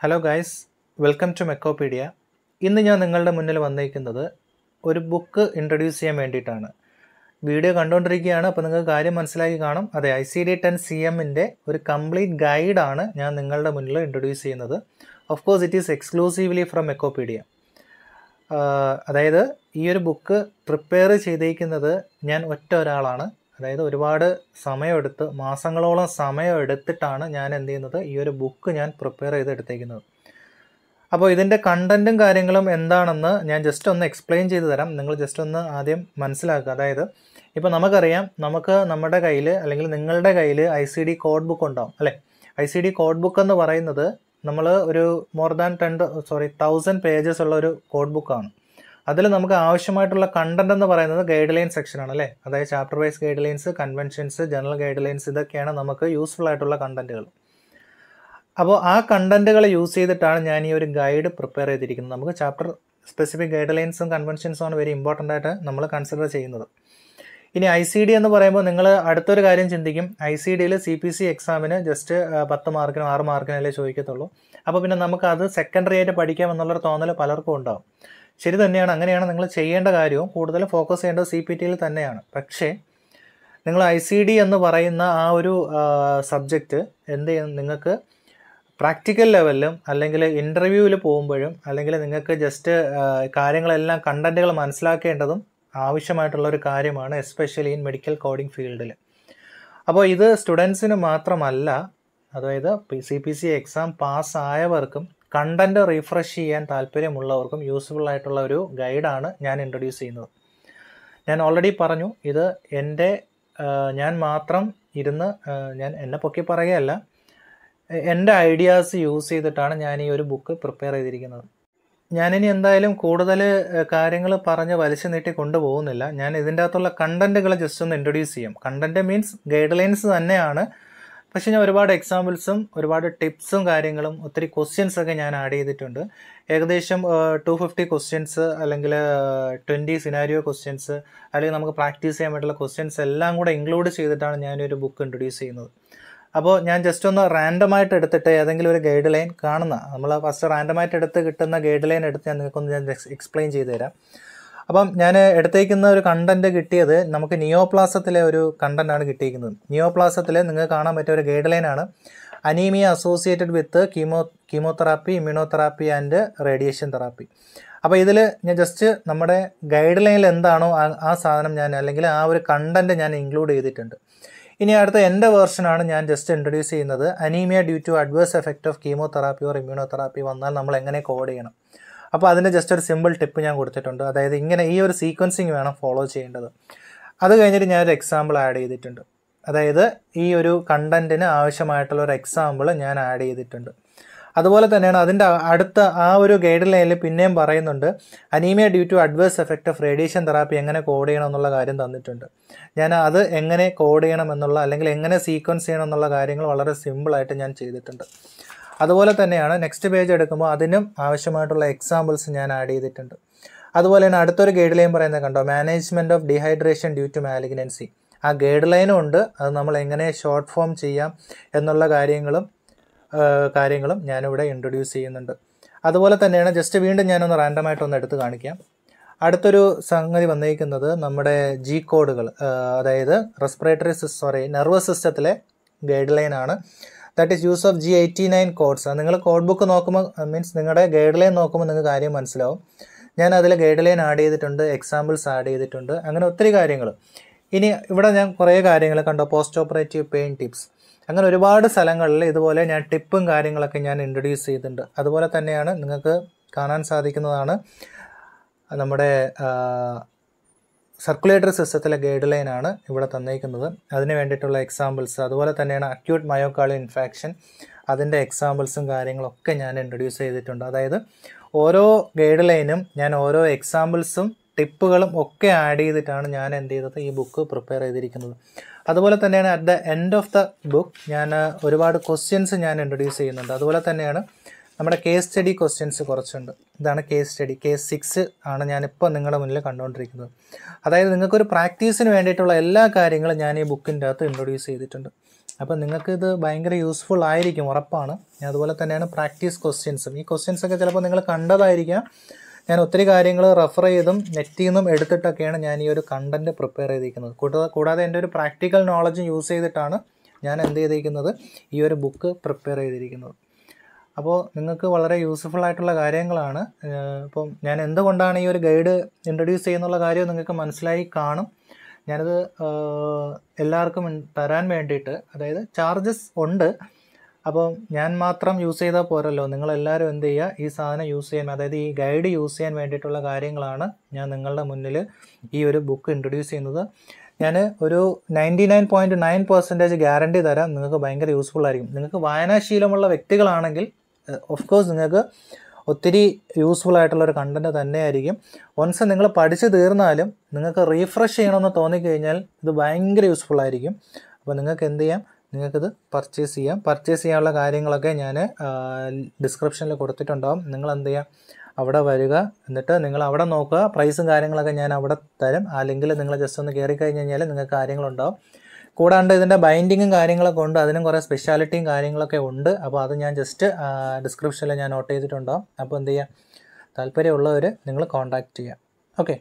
Hello guys welcome to Mecopedia ഇന്ന് ഞാൻ നിങ്ങളുടെ മുന്നിൽ വന്നിരിക്കുന്നത് ഒരു ബുക്ക് ഇൻട്രൊഡ്യൂസ് ചെയ്യാൻ വേണ്ടിയിട്ടാണ്. വീഡിയോ കണ്ടുകൊണ്ടിരിക്കുകയാണ് അപ്പോൾ നിങ്ങൾക്ക് കാര്യം മനസ്സിലാക്കി കാണും. അതെ I C D ten C എമ്മിന്റെ ഒരു കംപ്ലീറ്റ് ഗൈഡാണ് ഞാൻ നിങ്ങളുടെ മുന്നിൽ ഇൻട്രൊഡ്യൂസ് ചെയ്യുന്നത്. Of course it is exclusively from Mecopedia അതായത് ഈ ഒരു ബുക്ക് പ്രിപ്പയർ ചെയ്തിരിക്കുന്നത് ഞാൻ ഒറ്റ ഒരാളാണ്. അതായത് ഒരുപാട് സമയമെടുത്ത് മാസങ്ങളോളം സമയം എടുത്തിട്ടാണ് ഞാൻ എന്ത് ചെയ്യുന്നത്? ഈ ഒരു ബുക്ക് ഞാൻ പ്രിപ്പയർ ചെയ്ത് എടുത്തേക്കുന്നത് അപ്പോൾ ഇതിന്റെ കണ്ടന്റും കാര്യങ്ങളും എന്താണെന്ന് ഞാൻ ജസ്റ്റ് ഒന്ന് എക്സ്പ്ലെയിൻ ചെയ്ത് തരാം. നിങ്ങൾ ജസ്റ്റ് ഒന്ന് ആദ്യം മനസ്സിലാക്കുക. അതായത് ഇപ്പോൾ നമുക്കറിയാം നമുക്ക് നമ്മുടെ കയ്യിൽ അല്ലെങ്കിൽ നിങ്ങളുടെ കയ്യിൽ I C D code book ഉണ്ടാവും അല്ലേ? I C D code book എന്ന് പറയുന്നത് നമ്മൾ ഒരു more than ten sorry thousand pages ഉള്ള ഒരു കോഡ് ബുക്കാണ് അതിൽ നമുക്ക് ആവശ്യമായിട്ടുള്ള കണ്ടന്റ് എന്ന് പറയുന്നത് ഗൈഡ് ലൈൻ സെക്ഷൻ ആണ് അല്ലേ? അതായത് chapter wise guide lines conventions general guide lines ഇതൊക്കെയാണ് നമുക്ക് യൂസ്ഫുൾ ആയിട്ടുള്ള കണ്ടന്റുകൾ അപ്പോൾ ആ കണ്ടന്റുകൾ യൂസ് ചെയ്തിട്ടാണ് ഞാൻ ഈ ഒരു ഗൈഡ് പ്രിപ്പയർ ചെയ്തിരിക്കുന്നത്. നമുക്ക് ചാപ്റ്റർ സ്പെസിഫിക് ഗൈഡ് ലൈൻസും കൺവെൻഷൻസും ആണ് വെരി ഇമ്പോർട്ടന്റ് ആയിട്ട് നമ്മൾ കൺസിഡർ ചെയ്യുന്നത്. ഇനി ഐ സി ഡി എന്ന് പറയുമ്പോൾ നിങ്ങൾ അടുത്തൊരു കാര്യം ചിന്തിക്കും. ഐ സി ഡിയിൽ സി പി സി എക്സാമിന് ജസ്റ്റ് പത്ത് മാർക്കിനോ ആറ് മാർക്കിനോ അല്ലേ ചോദിക്കത്തുള്ളൂ. അപ്പോൾ പിന്നെ നമുക്ക് അത് സെക്കൻഡറി ആയിട്ട് പഠിക്കാം എന്നുള്ളൊരു തോന്നൽ പലർക്കും ഉണ്ടാവും. ശരി തന്നെയാണ്. അങ്ങനെയാണ് നിങ്ങൾ ചെയ്യേണ്ട കാര്യവും. കൂടുതൽ ഫോക്കസ് ചെയ്യേണ്ടത് സി പി ടിയിൽ തന്നെയാണ്. പക്ഷേ നിങ്ങൾ ഐ സി ഡി എന്ന് പറയുന്ന ആ ഒരു സബ്ജക്റ്റ് എന്ത് ചെയ്യും? നിങ്ങൾക്ക് പ്രാക്ടിക്കൽ ലെവലിലും അല്ലെങ്കിൽ ഇന്റർവ്യൂവിൽ പോകുമ്പോഴും അല്ലെങ്കിൽ നിങ്ങൾക്ക് ജസ്റ്റ് കാര്യങ്ങളെല്ലാം കണ്ടന്റുകൾ മനസ്സിലാക്കേണ്ടതും ആവശ്യമായിട്ടുള്ള ഒരു കാര്യമാണ് എസ്പെഷ്യലി ഇൻ മെഡിക്കൽ കോഡിംഗ് ഫീൽഡിൽ അപ്പോൾ ഇത് സ്റ്റുഡൻസിന് മാത്രമല്ല അതായത് സി പി സി എക്സാം പാസ്സായവർക്കും കണ്ടന്റ് റീഫ്രഷ് ചെയ്യാൻ താല്പര്യമുള്ളവർക്കും യൂസ്ഫുൾ ആയിട്ടുള്ള ഒരു ഗൈഡാണ് ഞാൻ ഇൻട്രൊഡ്യൂസ് ചെയ്യുന്നത്. ഞാൻ ഓൾറെഡി പറഞ്ഞു ഇത് എന്റെ ഞാൻ മാത്രം ഇരുന്ന് ഞാൻ എന്നെ പൊക്കി പറയുകയല്ല എന്റെ ഐഡിയാസ് യൂസ് ചെയ്തിട്ടാണ് ഞാൻ ഈ ഒരു ബുക്ക് പ്രിപ്പയർ ചെയ്തിരിക്കുന്നത്. ഞാനിനി എന്തായാലും കൂടുതൽ കാര്യങ്ങൾ പറഞ്ഞ് വലിച്ചു നീട്ടി കൊണ്ടുപോകുന്നില്ല. ഞാൻ ഇതിന്റെ അകത്തുള്ള കണ്ടന്റുകൾ ജസ്റ്റ് ഒന്ന് ഇൻട്രൊഡ്യൂസ് ചെയ്യും. കണ്ടന്റ് മീൻസ് ഗൈഡ് ലൈൻസ് തന്നെയാണ് പക്ഷേ ഞാൻ ഒരുപാട് എക്സാമ്പിൾസും ഒരുപാട് ടിപ്സും കാര്യങ്ങളും ഒത്തിരി ക്വസ്റ്റ്യൻസ് ഒക്കെ ഞാൻ ആഡ് ചെയ്തിട്ടുണ്ട്. ഏകദേശം ടു ഫിഫ്റ്റി ക്വസ്റ്റ്യൻസ് അല്ലെങ്കിൽ ട്വന്റി സിനാരിയോ ക്വസ്റ്റ്യൻസ് അല്ലെങ്കിൽ നമുക്ക് പ്രാക്ടീസ് ചെയ്യാൻ പറ്റുള്ള ക്വസ്റ്റ്യൻസ് എല്ലാം കൂടെ ഇൻക്ലൂഡ് ചെയ്തിട്ടാണ് ഞാനൊരു ബുക്ക് ഇൻട്രൊഡ്യൂസ് ചെയ്യുന്നത്. അപ്പോൾ ഞാൻ ജസ്റ്റ് ഒന്ന് റാൻഡമായിട്ട് എടുത്തിട്ട് ഏതെങ്കിലും ഒരു ഗൈഡ് ലൈൻ കാണുന്ന നമ്മൾ ഫസ്റ്റ് റാൻഡമായിട്ട് എടുത്ത് കിട്ടുന്ന ഗൈഡ് ലൈൻ എടുത്ത് ഞാൻ നിങ്ങൾക്കൊന്ന് ഞാൻ എക്സ്പ്ലെയിൻ ചെയ്തു തരാം അപ്പം ഞാൻ എടുത്തേക്കുന്ന ഒരു കണ്ടന്റ് കിട്ടിയത് നമുക്ക് നിയോപ്ലാസത്തിലെ ഒരു കണ്ടന്റ് ആണ് കിട്ടിയിരിക്കുന്നത്. നിയോപ്ലാസത്തിലെ നിങ്ങൾക്ക് കാണാൻ പറ്റിയ ഒരു ഗൈഡ് ലൈൻ ആണ്. Anaemia associated with chemo chemotherapy immunotherapy and radiation therapy അപ്പോൾ ഇതിൽ ഞാൻ ജസ്റ്റ് നമ്മുടെ ഗൈഡ് ലൈനിൽ എന്താണോ ആ സാധനം ഞാൻ അല്ലെങ്കിൽ ആ ഒരു കണ്ടന്റ് ഞാൻ ഇൻക്ലൂഡ് ചെയ്തിട്ടുണ്ട്. ഇനി അടുത്ത എന്റെ വേർഷനാണ് ഞാൻ ജസ്റ്റ് ഇൻട്രൊഡ്യൂസ് ചെയ്യുന്നത്. Anaemia due to adverse effect of chemotherapy or immunotherapy വന്നാൽ നമ്മൾ എങ്ങനെ കോഡ് ചെയ്യണം. അപ്പോൾ അതിന്റെ ജസ്റ്റ് ഒരു സിമ്പിൾ ടിപ്പ് ഞാൻ കൊടുത്തിട്ടുണ്ട്. അതായത് ഇങ്ങനെ ഈ ഒരു സീക്വൻസിങ് വേണം ഫോളോ ചെയ്യേണ്ടത്. അത് കഴിഞ്ഞിട്ട് ഞാനൊരു എക്സാമ്പിൾ ആഡ് ചെയ്തിട്ടുണ്ട്. അതായത് ഈ ഒരു കണ്ടന്റിന് ആവശ്യമായിട്ടുള്ള ഒരു എക്സാമ്പിൾ ഞാൻ ആഡ് ചെയ്തിട്ടുണ്ട്. അതുപോലെ തന്നെയാണ് അതിന്റെ അടുത്ത ആ ഒരു ഗൈഡ് ലൈനിൽ പിന്നെയും പറയുന്നുണ്ട് anaemia due to adverse effect of radiation therapy എങ്ങനെ കോഡ് ചെയ്യണം എന്നുള്ള കാര്യം തന്നിട്ടുണ്ട്. ഞാൻ അത് എങ്ങനെ കോഡ് ചെയ്യണം എന്നുള്ള അല്ലെങ്കിൽ എങ്ങനെ സീക്വൻസ് ചെയ്യണം എന്നുള്ള കാര്യങ്ങൾ വളരെ സിമ്പിളായിട്ട് ഞാൻ ചെയ്തിട്ടുണ്ട്. അതുപോലെ തന്നെയാണ് നെക്സ്റ്റ് പേജ് എടുക്കുമ്പോൾ അതിനും ആവശ്യമായിട്ടുള്ള എക്സാമ്പിൾസ് ഞാൻ ആഡ് ചെയ്തിട്ടുണ്ട്. അതുപോലെ തന്നെ അടുത്തൊരു ഗൈഡ് ലൈൻ പറയുന്നത് കണ്ടോ? Management of dehydration due to malignancy ആ ഗൈഡ് ലൈനും ഉണ്ട്. അത് നമ്മൾ എങ്ങനെ ഷോർട്ട് ഫോം ചെയ്യാം എന്നുള്ള കാര്യങ്ങളും കാര്യങ്ങളും ഞാനിവിടെ ഇൻട്രൊഡ്യൂസ് ചെയ്യുന്നുണ്ട്. അതുപോലെ തന്നെയാണ് ജസ്റ്റ് വീണ്ടും ഞാനൊന്ന് റാൻഡമായിട്ടൊന്ന് എടുത്ത് കാണിക്കാം. അടുത്തൊരു സംഗതി വന്നിരിക്കുന്നത് നമ്മുടെ ജി കോഡുകൾ അതായത് റെസ്പിറേറ്ററി സോറി നെർവസ് സിസ്റ്റത്തിലെ ഗൈഡ് ലൈനാണ് that is use of G eighty nine codes നിങ്ങൾ കോഡ് ബുക്ക് നോക്കുമ്പോൾ മീൻസ് നിങ്ങളുടെ ഗൈഡ് ലൈൻ നോക്കുമ്പോൾ നിങ്ങൾക്ക് കാര്യം മനസ്സിലാവും. ഞാൻ അതിൽ ഗൈഡ് ലൈൻ ആഡ് ചെയ്തിട്ടുണ്ട് എക്സാമ്പിൾസ് ആഡ് ചെയ്തിട്ടുണ്ട് അങ്ങനെ ഒത്തിരി കാര്യങ്ങൾ ഇനി ഇവിടെ ഞാൻ കുറേ കാര്യങ്ങൾ കണ്ടോ പോസ്റ്റ് ഓപ്പറേറ്റീവ് പെയിൻ ടിപ്സ് അങ്ങനെ ഒരുപാട് സ്ഥലങ്ങളിൽ ഇതുപോലെ ഞാൻ ടിപ്പും കാര്യങ്ങളൊക്കെ ഞാൻ ഇൻട്രൊഡ്യൂസ് ചെയ്തിട്ടുണ്ട്. അതുപോലെ തന്നെയാണ് നിങ്ങൾക്ക് കാണാൻ സാധിക്കുന്നതാണ് നമ്മുടെ സർക്കുലേറ്ററി സിസ്റ്റത്തിലെ ഗൈഡ് ലൈൻ ആണ് ഇവിടെ തന്നേക്കുന്നത്. അതിന് വേണ്ടിയിട്ടുള്ള എക്സാമ്പിൾസ് അതുപോലെ തന്നെയാണ് അക്യൂട്ട് മയോക്കാളി ഇൻഫെക്ഷൻ അതിന്റെ എക്സാമ്പിൾസും കാര്യങ്ങളൊക്കെ ഞാൻ ഇൻട്രൊഡ്യൂസ് ചെയ്തിട്ടുണ്ട്. അതായത് ഓരോ ഗൈഡ് ലൈനും ഞാൻ ഓരോ എക്സാമ്പിൾസും ടിപ്പുകളും ഒക്കെ ആഡ് ചെയ്തിട്ടാണ് ഞാൻ എന്ത് ചെയ്തത് ഈ ബുക്ക് പ്രിപ്പയർ ചെയ്തിരിക്കുന്നത്. അതുപോലെ തന്നെയാണ് at the end of the book ഞാൻ ഒരുപാട് ക്വസ്റ്റ്യൻസ് ഞാൻ ഇൻട്രൊഡ്യൂസ് ചെയ്യുന്നുണ്ട്. അതുപോലെ തന്നെയാണ് നമ്മുടെ കേസ് സ്റ്റഡി ക്വസ്റ്റ്യൻസ് കുറച്ചുണ്ട്. ഇതാണ് കേസ് സ്റ്റഡി കേസ് സിക്സ് ആണ് ഞാനിപ്പോൾ നിങ്ങളുടെ മുന്നിൽ കണ്ടുകൊണ്ടിരിക്കുന്നത് അതായത് നിങ്ങൾക്കൊരു പ്രാക്ടീസിന് വേണ്ടിയിട്ടുള്ള എല്ലാ കാര്യങ്ങളും ഞാൻ ഈ ബുക്കിന്റെ അകത്ത് ഇൻട്രൊഡ്യൂസ് ചെയ്തിട്ടുണ്ട്. അപ്പോൾ നിങ്ങൾക്ക് ഇത് ഭയങ്കര യൂസ്ഫുൾ ആയിരിക്കും ഉറപ്പാണ്. അതുപോലെ തന്നെയാണ് പ്രാക്ടീസ് ക്വസ്റ്റ്യൻസും ഈ ക്വസ്റ്റ്യൻസ് ഒക്കെ ചിലപ്പോൾ നിങ്ങൾ കണ്ടതായിരിക്കാം. ഞാൻ ഒത്തിരി കാര്യങ്ങൾ റെഫർ ചെയ്തും നെറ്റിൽ നിന്നും എടുത്തിട്ടൊക്കെയാണ് ഞാൻ ഈ ഒരു കണ്ടന്റ് പ്രിപ്പയർ ചെയ്തിരിക്കുന്നത്. കൂടാതെ എന്റെ ഒരു പ്രാക്ടിക്കൽ നോളജും യൂസ് ചെയ്തിട്ടാണ് ഞാൻ എന്ത് ചെയ്തിരിക്കുന്നത്? ഈ ഒരു ബുക്ക് പ്രിപ്പയർ ചെയ്തിരിക്കുന്നത്. അപ്പോൾ നിങ്ങൾക്ക് വളരെ യൂസ്ഫുൾ ആയിട്ടുള്ള കാര്യങ്ങളാണ്. ഇപ്പം ഞാൻ എന്തുകൊണ്ടാണ് ഈ ഒരു ഗൈഡ് ഇൻട്രൊഡ്യൂസ് ചെയ്യുന്നുള്ള കാര്യം നിങ്ങൾക്ക് മനസ്സിലായി കാണും. ഞാനത് എല്ലാവർക്കും തരാൻ വേണ്ടിയിട്ട് അതായത് ചാർജസ് ഉണ്ട്. അപ്പം ഞാൻ മാത്രം യൂസ് ചെയ്താൽ പോരല്ലോ. നിങ്ങളെല്ലാവരും എന്ത് ചെയ്യുക ഈ സാധനം യൂസ് ചെയ്യാൻ അതായത് ഈ ഗൈഡ് യൂസ് ചെയ്യാൻ വേണ്ടിയിട്ടുള്ള കാര്യങ്ങളാണ് ഞാൻ നിങ്ങളുടെ മുന്നിൽ ഈ ഒരു ബുക്ക് ഇൻട്രൊഡ്യൂസ് ചെയ്യുന്നത്. ഞാൻ ഒരു ninety nine point nine percentage guarantee തരാം. നിങ്ങൾക്ക് ഭയങ്കര യൂസ്ഫുൾ ആയിരിക്കും. നിങ്ങൾക്ക് വായനാശീലമുള്ള വ്യക്തികളാണെങ്കിൽ ഓഫ് കോഴ്സ് നിങ്ങൾക്ക് ഒത്തിരി യൂസ്ഫുൾ ആയിട്ടുള്ള ഒരു കണ്ടന്റ് തന്നെയായിരിക്കും. വൺസ് നിങ്ങൾ പഠിച്ചു തീർന്നാലും നിങ്ങൾക്ക് റീഫ്രഷ് ചെയ്യണമെന്ന് തോന്നിക്കഴിഞ്ഞാൽ ഇത് ഭയങ്കര യൂസ്ഫുൾ ആയിരിക്കും. അപ്പോൾ നിങ്ങൾക്ക് എന്ത് ചെയ്യാം? നിങ്ങൾക്കിത് പർച്ചേസ് ചെയ്യാം. പർച്ചേസ് ചെയ്യാനുള്ള കാര്യങ്ങളൊക്കെ ഞാൻ ഡിസ്ക്രിപ്ഷനിൽ കൊടുത്തിട്ടുണ്ടാവും. നിങ്ങൾ എന്ത് ചെയ്യാം? അവിടെ വരിക. എന്നിട്ട് നിങ്ങൾ അവിടെ നോക്കുക. പ്രൈസും കാര്യങ്ങളൊക്കെ ഞാൻ അവിടെ തരും. അല്ലെങ്കിൽ നിങ്ങൾ ജസ്റ്റ് ഒന്ന് കയറി കഴിഞ്ഞ് കഴിഞ്ഞാൽ നിങ്ങൾക്ക് കാര്യങ്ങളുണ്ടാവും. കൂടാണ്ട് ഇതിന്റെ ബൈൻഡിങ്ങും കാര്യങ്ങളൊക്കെ ഉണ്ട്. അതിനും കുറേ സ്പെഷ്യാലിറ്റിയും കാര്യങ്ങളൊക്കെ ഉണ്ട്. അപ്പോൾ അത് ഞാൻ ജസ്റ്റ് ഡിസ്ക്രിപ്ഷനിൽ ഞാൻ നോട്ട് ചെയ്തിട്ടുണ്ടാവും. അപ്പോൾ എന്ത് ചെയ്യുക താല്പര്യമുള്ളവർ നിങ്ങൾ കോൺടാക്റ്റ് ചെയ്യുക ഓക്കെ